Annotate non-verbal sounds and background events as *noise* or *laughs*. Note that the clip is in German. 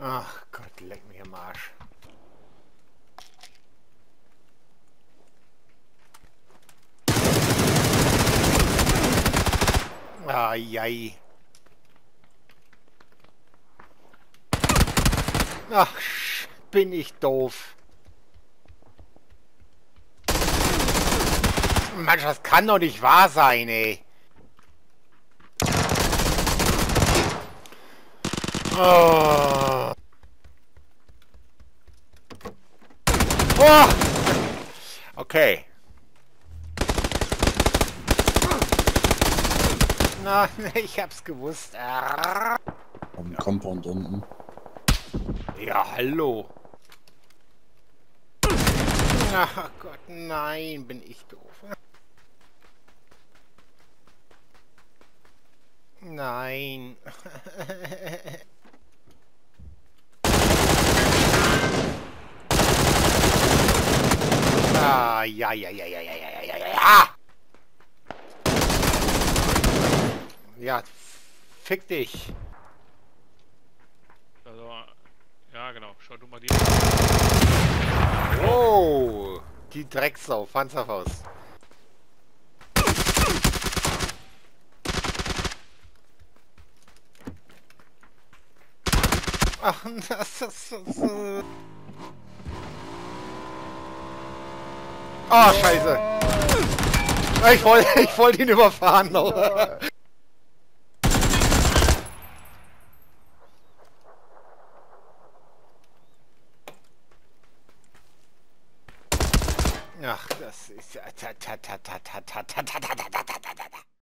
Ach Gott, leck mich am Arsch. Ai, Ach, bin ich doof. Mensch, das kann doch nicht wahr sein, ey. Oh. Oh. Okay. Na, *laughs* ich hab's gewusst. Am Compound unten. Ja, hallo. Ach Gott, nein, bin ich doof. Nein. *laughs* ah, ja, ja, ja, ja, ja, ja, ja, ja, ja. Ja, fick dich. Also, ja genau, schau du mal die... Oh, die Drecksau, Panzerfaust. Ach, *laughs* das ist... so... Oh, scheiße. Ich wollte ich wollt ihn überfahren noch. Ach, das ist...